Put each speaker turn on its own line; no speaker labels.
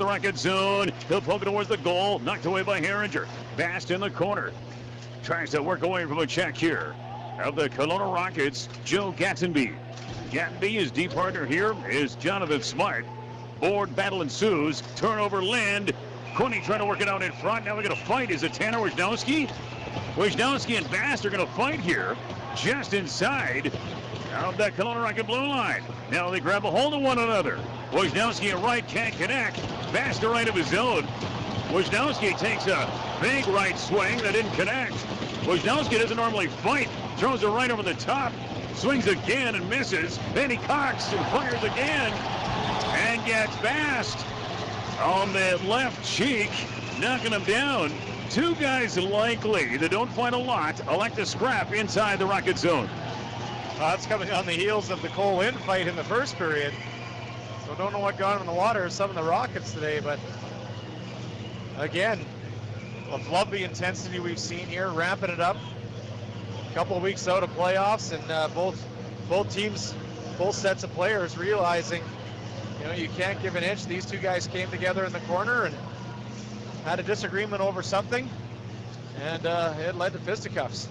the rocket zone. He'll poke it towards the goal. Knocked away by Herringer. Fast in the corner. Tries to work away from a check here. Of the Kelowna Rockets, Joe. Gatenby, his D partner here is Jonathan Smart. Board battle ensues. Turnover land. Cooney trying to work it out in front. Now we're going to fight. Is it Tanner Wishnowski? Wishnowski and Bast are going to fight here. Just inside of that Kelowna Rocket blue line. Now they grab a hold of one another. Wishnowski at right can't connect. Bast right of his own. Wishnowski takes a big right swing that didn't connect. Wishnowski doesn't normally fight. Throws it right over the top. Swings again and misses. Then he cocks and fires again. And gets Bast on the left cheek, knocking him down. Two guys likely that don't fight a lot elect to scrap inside the Rocket zone.
Uh, that's coming on the heels of the Cole Lynn fight in the first period. So don't know what got him in the water some of the Rockets today, but again, I've loved the intensity we've seen here, ramping it up. A couple of weeks out of playoffs, and uh, both both teams, both sets of players realizing, you know, you can't give an inch. These two guys came together in the corner and had a disagreement over something, and uh, it led to fisticuffs.